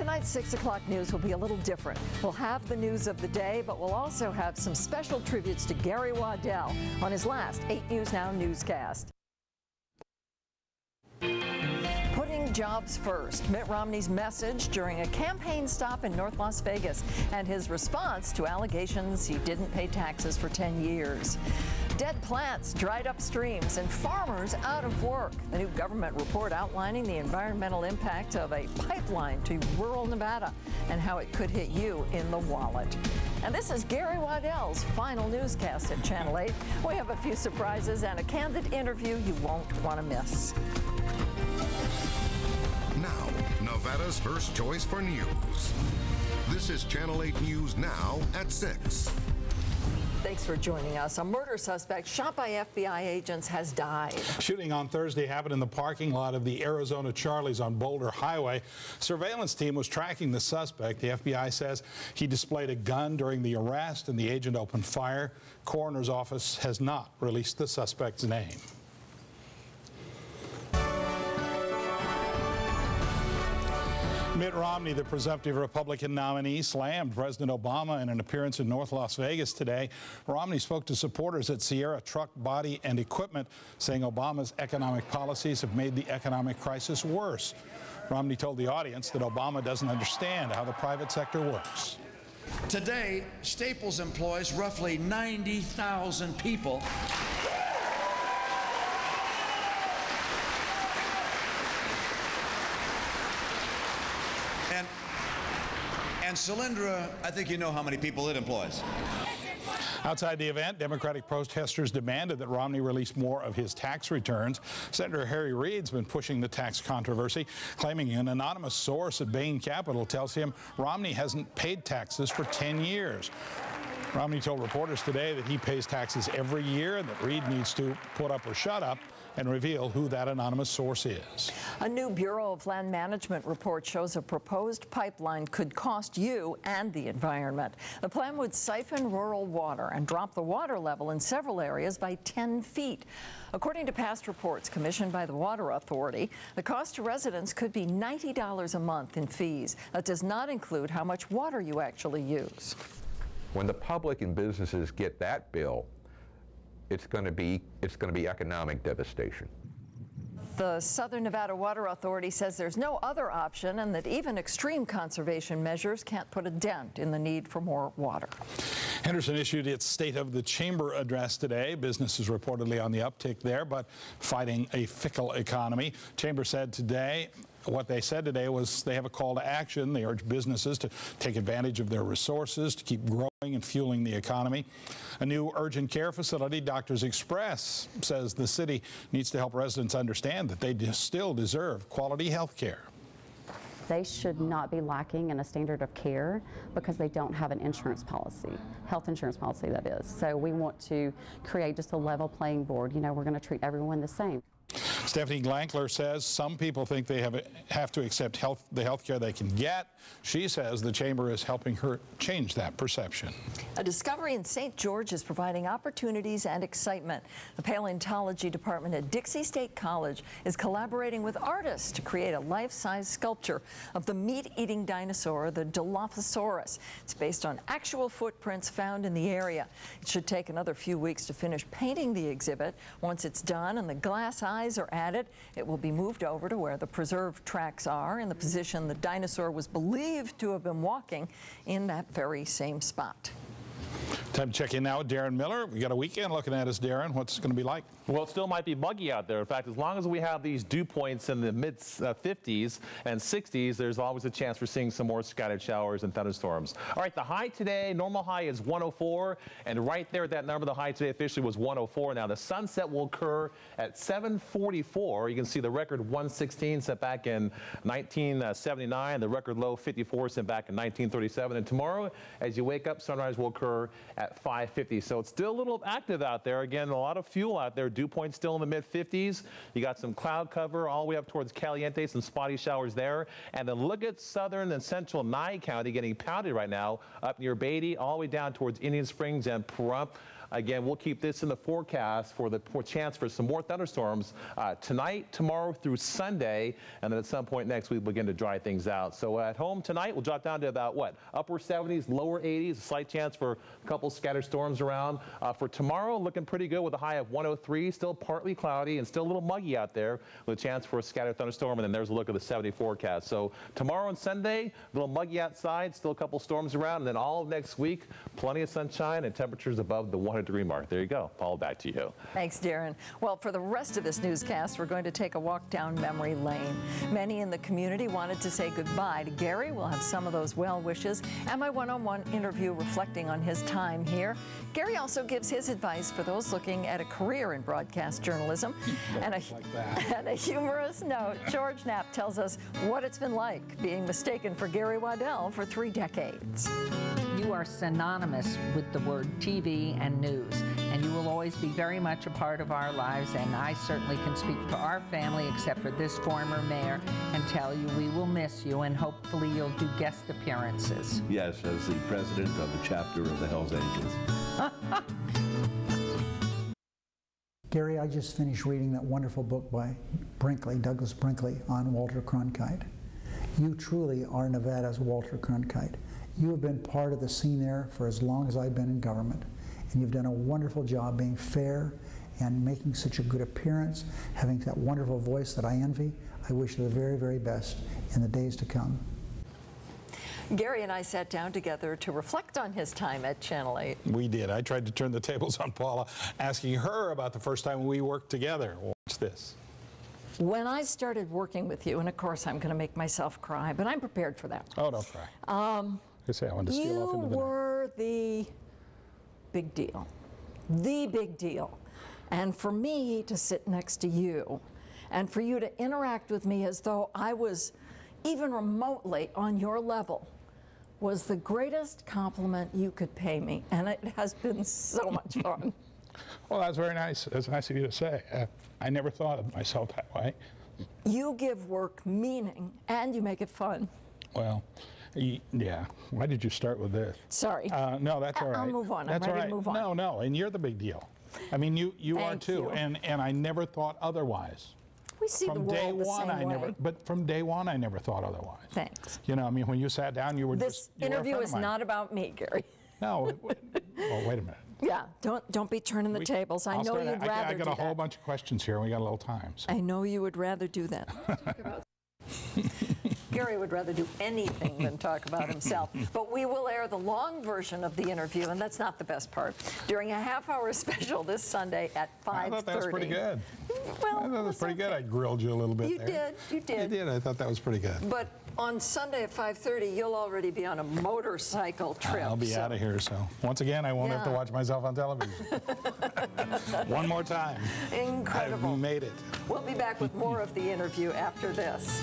Tonight's 6 o'clock news will be a little different. We'll have the news of the day, but we'll also have some special tributes to Gary Waddell on his last 8 News Now newscast. Putting jobs first. Mitt Romney's message during a campaign stop in North Las Vegas and his response to allegations he didn't pay taxes for 10 years. Dead plants, dried up streams, and farmers out of work. The new government report outlining the environmental impact of a pipeline to rural Nevada and how it could hit you in the wallet. And this is Gary Waddell's final newscast at Channel 8. We have a few surprises and a candid interview you won't want to miss. Now, Nevada's first choice for news. This is Channel 8 News Now at 6. Thanks for joining us. A murder suspect shot by FBI agents has died. Shooting on Thursday happened in the parking lot of the Arizona Charlie's on Boulder Highway. Surveillance team was tracking the suspect. The FBI says he displayed a gun during the arrest and the agent opened fire. Coroner's office has not released the suspect's name. Mitt Romney, the presumptive Republican nominee, slammed President Obama in an appearance in North Las Vegas today. Romney spoke to supporters at Sierra Truck Body and Equipment, saying Obama's economic policies have made the economic crisis worse. Romney told the audience that Obama doesn't understand how the private sector works. Today, Staples employs roughly 90,000 people. And, and Solyndra, I think you know how many people it employs. Outside the event, Democratic protesters demanded that Romney release more of his tax returns. Senator Harry Reid's been pushing the tax controversy, claiming an anonymous source at Bain Capital tells him Romney hasn't paid taxes for 10 years. Romney told reporters today that he pays taxes every year and that Reid needs to put up or shut up and reveal who that anonymous source is. A new Bureau of Land Management report shows a proposed pipeline could cost you and the environment. The plan would siphon rural water and drop the water level in several areas by 10 feet. According to past reports commissioned by the Water Authority, the cost to residents could be $90 a month in fees. That does not include how much water you actually use. When the public and businesses get that bill, it's going to be it's going to be economic devastation. The Southern Nevada Water Authority says there's no other option and that even extreme conservation measures can't put a dent in the need for more water. Henderson issued its State of the Chamber address today. Business is reportedly on the uptick there, but fighting a fickle economy. Chamber said today what they said today was they have a call to action. They urge businesses to take advantage of their resources to keep growing and fueling the economy. A new urgent care facility, Doctors Express, says the city needs to help residents understand that they still deserve quality health care they should not be lacking in a standard of care because they don't have an insurance policy, health insurance policy that is. So we want to create just a level playing board. You know, we're going to treat everyone the same. Stephanie Glankler says some people think they have, have to accept health, the health care they can get. She says the chamber is helping her change that perception. A discovery in St. George is providing opportunities and excitement. The paleontology department at Dixie State College is collaborating with artists to create a life-size sculpture of the meat-eating dinosaur, the Dilophosaurus. It's based on actual footprints found in the area. It should take another few weeks to finish painting the exhibit. Once it's done and the glass eyes are added, it will be moved over to where the preserved tracks are in the position the dinosaur was believed to have been walking in that very same spot. Time to check in now with Darren Miller. We got a weekend looking at us, Darren. What's it going to be like? Well, it still might be muggy out there. In fact, as long as we have these dew points in the mid uh, 50s and 60s, there's always a chance for seeing some more scattered showers and thunderstorms. All right, the high today, normal high is 104, and right there at that number, the high today officially was 104. Now, the sunset will occur at 744. You can see the record 116 set back in 1979, the record low 54 set back in 1937. And tomorrow, as you wake up, sunrise will occur at 550. So it's still a little active out there. Again, a lot of fuel out there. Dew point still in the mid 50s. You got some cloud cover all the way up towards Caliente, some spotty showers there. And then look at southern and central Nye County getting pounded right now up near Beatty, all the way down towards Indian Springs and Pahrump. Again, we'll keep this in the forecast for the for chance for some more thunderstorms uh, tonight, tomorrow through Sunday, and then at some point next week, we begin to dry things out. So at home tonight, we'll drop down to about what? Upper 70s, lower 80s, a slight chance for a couple scattered storms around. Uh, for tomorrow, looking pretty good with a high of 103, still partly cloudy and still a little muggy out there with a chance for a scattered thunderstorm. And then there's a look at the 70 forecast. So tomorrow and Sunday, a little muggy outside, still a couple storms around, and then all of next week, plenty of sunshine and temperatures above the 100 degree mark. There you go. Paul, back to you. Thanks, Darren. Well, for the rest of this newscast, we're going to take a walk down memory lane. Many in the community wanted to say goodbye to Gary. We'll have some of those well wishes and my one on one interview reflecting on his time here. Gary also gives his advice for those looking at a career in broadcast journalism. and, a, and a humorous note, George Knapp tells us what it's been like being mistaken for Gary Waddell for three decades. You are synonymous with the word TV and news, and you will always be very much a part of our lives. And I certainly can speak for our family, except for this former mayor, and tell you we will miss you, and hopefully you'll do guest appearances. Yes, as the president of the chapter of the Hells Angels. Gary, I just finished reading that wonderful book by Brinkley, Douglas Brinkley, on Walter Cronkite. You truly are Nevada's Walter Cronkite. You have been part of the scene there for as long as I've been in government, and you've done a wonderful job being fair and making such a good appearance, having that wonderful voice that I envy. I wish you the very, very best in the days to come. Gary and I sat down together to reflect on his time at Channel 8. We did. I tried to turn the tables on Paula, asking her about the first time we worked together. Watch this. When I started working with you, and of course I'm going to make myself cry, but I'm prepared for that. Oh, don't cry. Um, I say I wanted to steal You off into the night. were the big deal, the big deal. And for me to sit next to you and for you to interact with me as though I was even remotely on your level was the greatest compliment you could pay me. And it has been so much fun. Well, that's very nice. That's nice of you to say. Uh, I never thought of myself that way. You give work meaning and you make it fun. Well, yeah. Why did you start with this? Sorry. Uh, no, that's I- all right. I'll move on. I'm That's all ready to move on. No, no, and you're the big deal. I mean, you you are too, you. and and I never thought otherwise. we see the From world day the one, same I way. never. But from day one, I never thought otherwise. Thanks. You know, I mean, when you sat down, you were This just you were a interview is of mine. not about me, Gary. No. well, wait a minute. Yeah, don't don't be turning the We- tables. I I'll know you'd I, got- rather I got do a whole that. bunch of questions here. and We got a little time. So. I know you would rather do that. Gary would rather do anything than talk about himself. But we will air the long version of the interview, and that's not the best part, during a half-hour special this Sunday at 5:30. I thought that was pretty good. Mm, well, I thought that was pretty good. I grilled you a little bit You there. did, you did. I did. I thought that was pretty good. But on Sunday at 5:30, you'll already be on a motorcycle trip. I'll be so- out of here. So once again, I won't have to watch myself on television. One more time. Incredible. I've made it. We'll be back with more of the interview after this.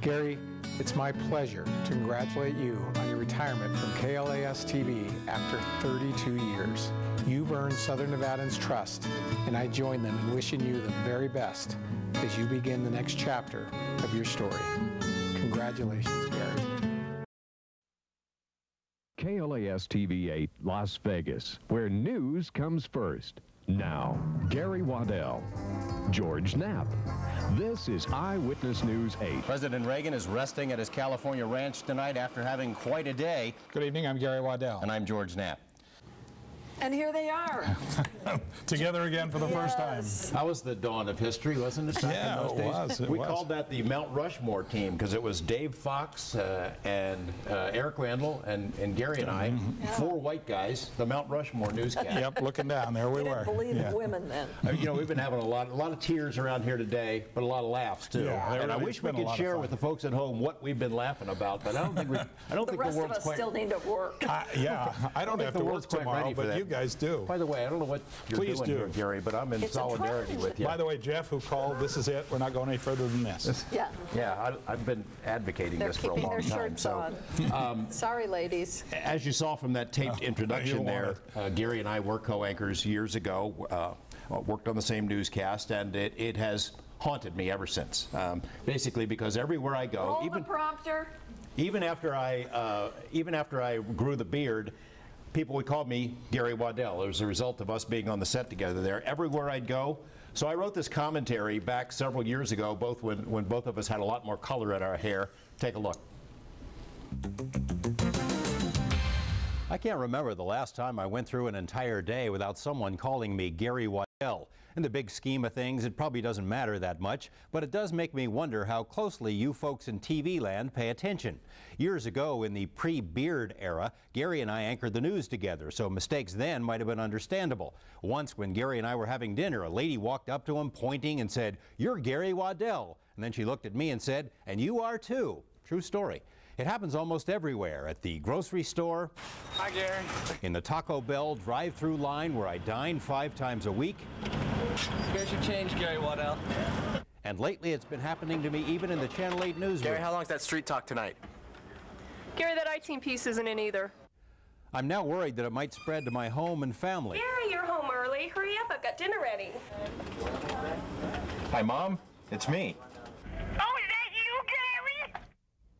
Gary, it's my pleasure to congratulate you on your retirement from KLAS TV after 32 years. You've earned Southern Nevadans' trust, and I join them in wishing you the very best as you begin the next chapter of your story. Congratulations, Gary. KLAS TV 8 Las Vegas, where news comes first. Now, Gary Waddell, George Knapp. This is Eyewitness News 8. President Reagan is resting at his California ranch tonight after having quite a day. Good evening. I'm Gary Waddell. And I'm George Knapp. And here they are. Together again for the first time. That was the dawn of history, wasn't it? Yeah, in those it days? was, it we was. called that the Mount Rushmore team because it was Dave Fox uh, and uh, Eric Randall and, and Gary and I, four white guys, the Mount Rushmore newscast. Mm-hmm. Yep, looking down. There we They were. didn't believe Yeah. in women then. Uh, you know, we've been having a lot, a lot of tears around here today, but a lot of laughs too. Yeah, there and I wish we could share with the folks at home what we've been laughing about, but I don't think we, I don't The think rest the of world's us quite. still need to work. Uh, yeah, I don't think have the to world's work quite tomorrow, ready for but that. you guys do. By the way, I don't know what you're Please doing do. here, Gary, but I'm in It's solidarity with you. By the way, Jeff, who called, this is it. We're not going any further than this. Yeah, Yeah, I, I've been advocating they're this for a long their time. shirts So, on. Sorry, ladies. as you saw from that taped Oh, introduction there, uh, Gary and I were co-anchors years ago. Uh, worked on the same newscast, and it, it has haunted me ever since. Um, basically, because everywhere I go, Roll even the prompter. even after I uh, even after I grew the beard, people would call me Gary Waddell. It was a result of us being on the set together there. Everywhere I'd go. So I wrote this commentary back several years ago, both when, when both of us had a lot more color in our hair. Take a look. I can't remember the last time I went through an entire day without someone calling me Gary Waddell. In the big scheme of things, it probably doesn't matter that much, but it does make me wonder how closely you folks in TV land pay attention. Years ago, in the pre-beard era, Gary and I anchored the news together, so mistakes then might have been understandable. Once, when Gary and I were having dinner, a lady walked up to him pointing and said, You're Gary Waddell. And then she looked at me and said, And you are too. True story. It happens almost everywhere at the grocery store, Hi, Gary. in the Taco Bell drive through line where I dine five times a week, Here's your change, Gary Waddell. and lately it's been happening to me even in the Channel 8 newsroom. Gary, how long is that street talk tonight? Gary, that I-team piece isn't in either. I'm now worried that it might spread to my home and family. Gary, you're home early. Hurry up, I've got dinner ready. Hi, Mom. It's me.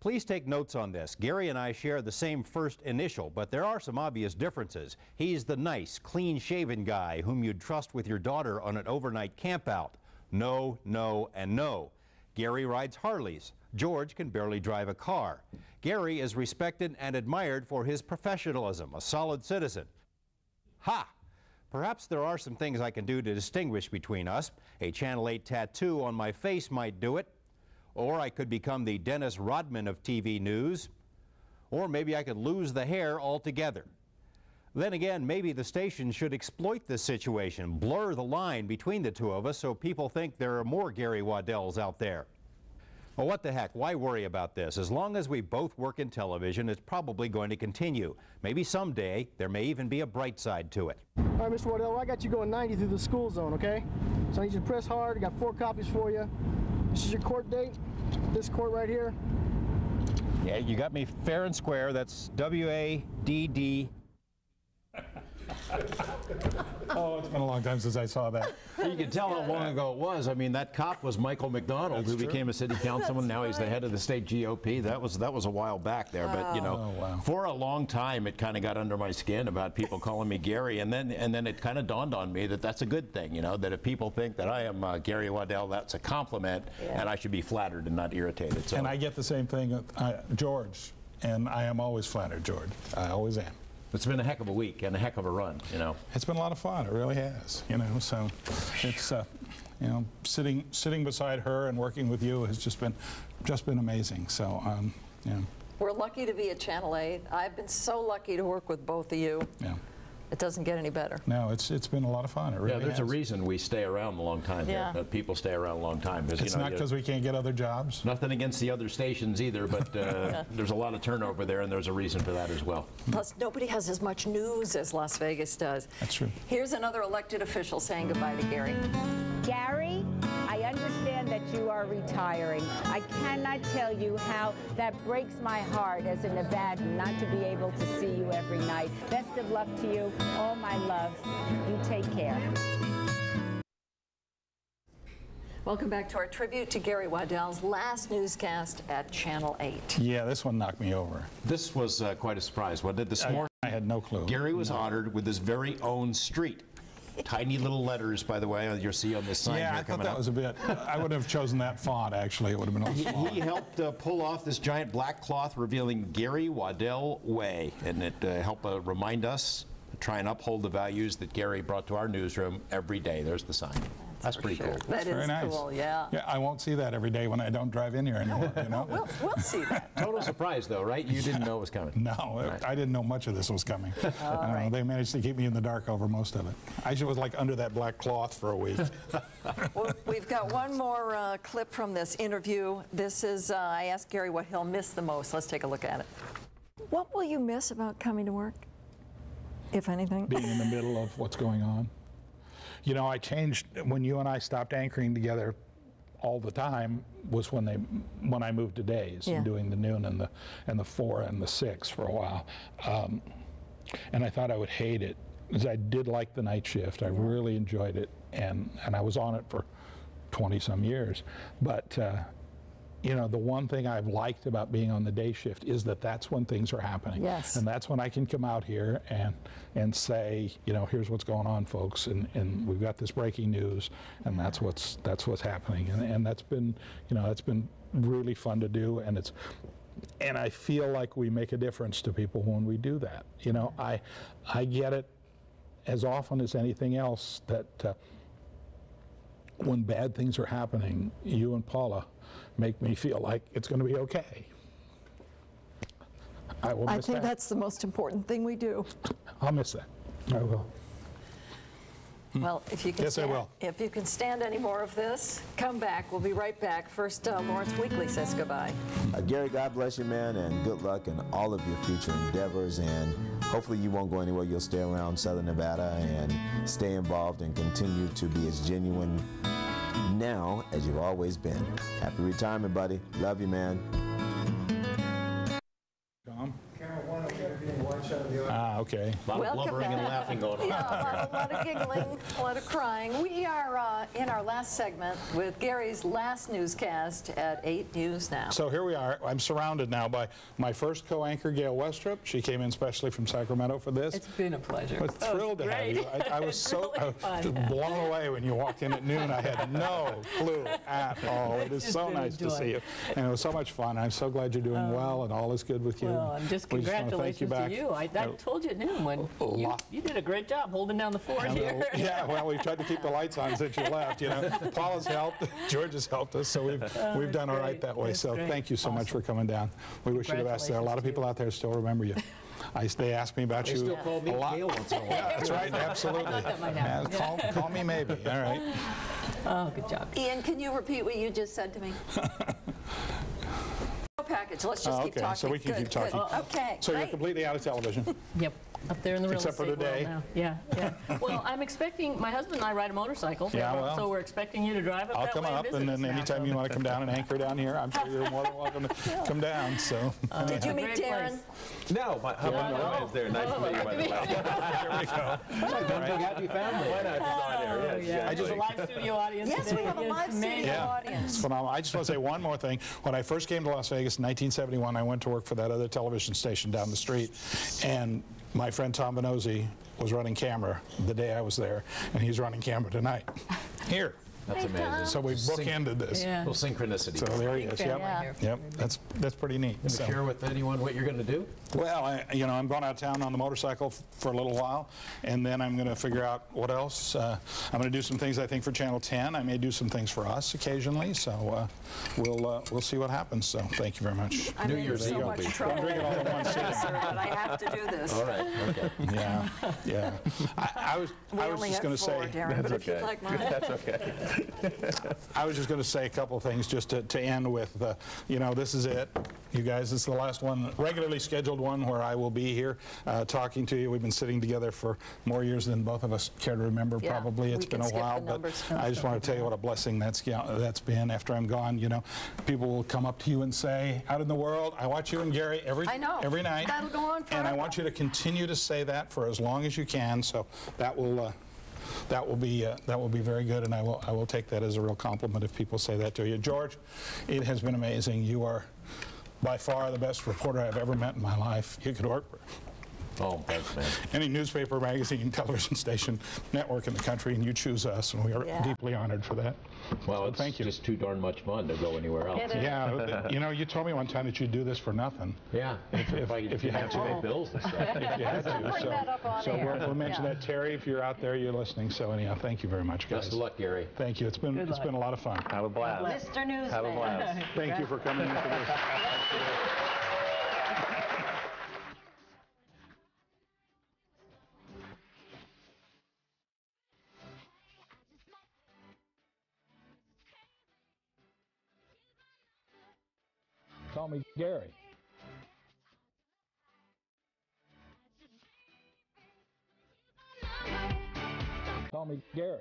Please take notes on this. Gary and I share the same first initial, but there are some obvious differences. He's the nice, clean-shaven guy whom you'd trust with your daughter on an overnight campout. No, no, and no. Gary rides Harleys. George can barely drive a car. Gary is respected and admired for his professionalism, a solid citizen. Ha! Perhaps there are some things I can do to distinguish between us. A Channel 8 tattoo on my face might do it. Or I could become the Dennis Rodman of TV news. Or maybe I could lose the hair altogether. Then again, maybe the station should exploit this situation, blur the line between the two of us so people think there are more Gary Waddells out there. Well, what the heck? Why worry about this? As long as we both work in television, it's probably going to continue. Maybe someday there may even be a bright side to it. All right, Mr. Waddell, I got you going 90 through the school zone, okay? So I need you to press hard. I got four copies for you. This is your court date. This court right here. Yeah, you got me fair and square. That's W A D D. Oh, it's been a long time since I saw that. You can tell how long ago it was. I mean, that cop was Michael McDonald, who became a city councilman. Now he's the head of the state GOP. That was that was a while back there, but you know, Oh, for a long time, it kind of got under my skin about people calling me Gary, and then and then it kind of dawned on me that that's a good thing. You know, that if people think that I am uh, Gary Waddell, that's a compliment, and I should be flattered and not irritated. So. And I get the same thing uh, George, and I am always flattered, George. I always am. It's been a heck of a week and a heck of a run, you know. It's been a lot of fun. It really has, you know. So it's, uh, you know, sitting sitting beside her and working with you has just been just been amazing. So, um, yeah, We're lucky to be at Channel 8. I've been so lucky to work with both of you. yeah. It doesn't get any better. No, it's it's been a lot of fun. It really yeah, there's a reason we stay around a long time here. Yeah. People stay around a long time. 'cause, It's you know, not because we can't get other jobs. Nothing against the other stations either, but uh, there's a lot of turnover there, and there's a reason for that as well. Plus, nobody has as much news as Las Vegas does. That's true. Here's another elected official saying goodbye to Gary. Gary, I understand that you are retiring. I cannot tell you how that breaks my heart as a Nevadan not to be able to see you every night. Best of luck to you. All my love. You take care. Welcome back to our tribute to Gary Waddell's last newscast at Channel 8. Yeah, this one knocked me over. This was uh, quite a surprise, wasn't it? This I- morning, I had no clue. Gary was honored with his very own street. Tiny little letters, by the way, you'll see on this sign yeah, here I thought that up. was a bit. I would have chosen that font. Actually, it would have been. He, a font. he helped uh, pull off this giant black cloth revealing Gary Waddell Way, and it uh, helped uh, remind us to try and uphold the values that Gary brought to our newsroom every day. There's the sign. That's, pretty cool. That's That Very is nice. cool, yeah. Yeah, I won't see that every day when I don't drive in here anymore. You know. We'll, we'll see that. Total surprise, though, right? You didn't know it was coming. No, I didn't know much of this was coming. I don't they managed to keep me in the dark over most of it. I just was like under that black cloth for a week. Well, we've got one more uh, clip from this interview. This is, uh, I asked Gary what he'll miss the most. Let's take a look at it. What will you miss about coming to work, if anything? Being in the middle of what's going on. You know, I changed when you and I stopped anchoring together all the time was when they when I moved to days Yeah. and doing the noon and the and the four and the six for a while. Um, and I thought I would hate it because I did like the night shift. I really enjoyed it, and and I was on it for 20 some years. But uh, you know, the one thing I've liked about being on the day shift is that that's when things are happening. Yes. And that's when I can come out here and and say, you know, here's what's going on, folks, and, and we've got this breaking news, and that's what's that's what's happening, and, and that's been, you know, that's been really fun to do, and it's and I feel like we make a difference to people when we do that. You know, I I get it as often as anything else that uh, when bad things are happening, you and Paula make me feel like it's going to be okay. I will I think that. that's the most important thing we do. I'll miss that. I will. Well, if you can Yes, I stand, will. if you can stand any more of this, come back. We'll be right back. First, uh, Lawrence Weekly says goodbye. Uh, Gary, God bless you, man, and good luck in all of your future endeavors. And hopefully, you won't go anywhere. You'll stay around Southern Nevada and stay involved and continue to be as genuine now as you've always been. Happy retirement, buddy. Love you, man. Okay. A lot Welcome of blubbering back. Yeah, a lot, a lot of giggling, a lot of crying. We are uh, in our last segment with Gary's last newscast at 8 News Now. So here we are. I'm surrounded now by my first co-anchor, Gail Westrup. She came in specially from Sacramento for this. It's been a pleasure. I was Oh, thrilled to have you. I, I was so Really I was just blown away when you walked in at noon. I had no clue at all. It is It's so been nice to see you, and it was so much fun. I'm so glad you're doing well, and all is good with you. Well, and just We just thank congratulations you to you. I, I Uh, told you at noon when oh, you, you did a great job holding down the fort and, here. yeah, well, we've tried to keep the lights on since you left. You know, Paula's helped, George has helped us, so we've Oh, we've done all right that way. That's so great. thank you so much for coming down. We wish you the best. There are a lot of people out there still remember you. I, they ask me about They you still call me a lot. Gail once in a while. Yeah, that's right. Absolutely. I that Yeah, call, call me maybe. All right. Oh, good job. Ian, can you repeat what you just said to me? Package. Let's just Oh, keep okay, talking. so we can Good, keep talking. good. Okay. So you're great. completely out of television. Yep, up there in the real Except for estate world today. now. Yeah, yeah. Well, I'm expecting, my husband and I ride a motorcycle, Yeah, well, so we're expecting you to drive up I'll that come way up, visit and us then now, anytime so- you want to come down and anchor down here, I'm sure you're more than welcome to come down. So. Uh, Did you meet Great Darren? No, my husband no. is there. Nice to meet you, by the way. There we go. One big happy family. Why not? She's on there. Oh, yeah. I just- There's a live studio audience Yes, today. we have a Yes, live studio amazing. Yeah, audience. it's phenomenal. I just want to say one more thing. When I first came to Las Vegas in 1971, I went to work for that other television station down the street, and my friend Tom Bonozzi was running camera the day I was there, and he's running camera tonight. Here. That's amazing. So we bookended this. Yeah. Little synchronicity. So there he is. Yep. Yeah. Yep. That's that's pretty neat. Gonna So- share with anyone what you're going to do? Well, I, you know, I'm going out of town on the motorcycle f- for a little while, and then I'm going to figure out what else. Uh, I'm going to do some things I think for Channel 10. I may do some things for us occasionally. So uh, we'll uh, we'll see what happens. So thank you very much. I'm New in Year's so Eve will much be- trouble. Don't drink all in one sitting. Sir, but I have to do this. All right. Okay. Yeah, yeah. I, I was We I was just going to say. Darren, but if you'd like mine. That's okay. I was just going to say a couple of things just to, to end with. Uh, you know, this is it. You guys, this is the last one, regularly scheduled one where I will be here uh, talking to you. We've been sitting together for more years than both of us care to remember. Yeah, probably it's been a while, but. I just want to tell you what a blessing that's yeah, that's been. After I'm gone, you know, people will come up to you and say, "Out in the world, I watch you and Gary every I know. every night." That'll go on forever. And I want you to continue to say that for as long as you can. So that will. Uh, that will be uh, that will be very good, and I will I will take that as a real compliment if people say that to you, George. It has been amazing. You are by far the best reporter I've ever met in my life. You could work Oh, thanks, man. any newspaper, magazine, television station, network in the country, and you choose us, and we are Yeah. deeply honored for that. Well, So it's thank you. just too darn much fun to go anywhere else. Yeah, you know, you told me one time that you'd do this for nothing. Yeah. If- if- I, if you had have to. to pay bills and stuff. If you had to. Bring so that up on so air. we'll, we'll mention Yeah. that, Terry. If you're out there, you're listening. So anyhow, thank you very much, guys. Best of luck, Gary. Thank you. It's been Good it's luck. been a lot of fun. Have a blast. Mr. Newsman. Have a blast. Thank you for coming in for this. Call me Gary. Call me Gary.